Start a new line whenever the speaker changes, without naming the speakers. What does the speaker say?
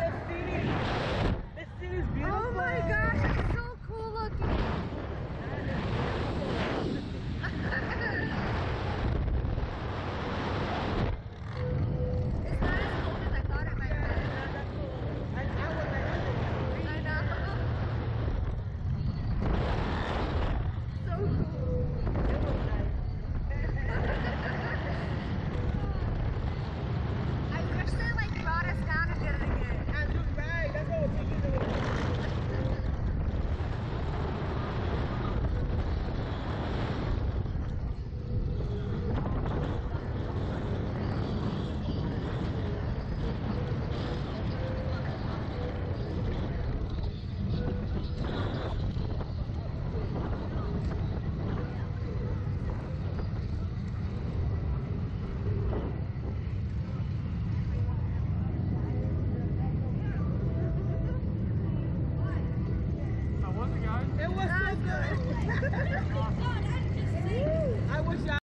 Yes,
It was so good. I wish I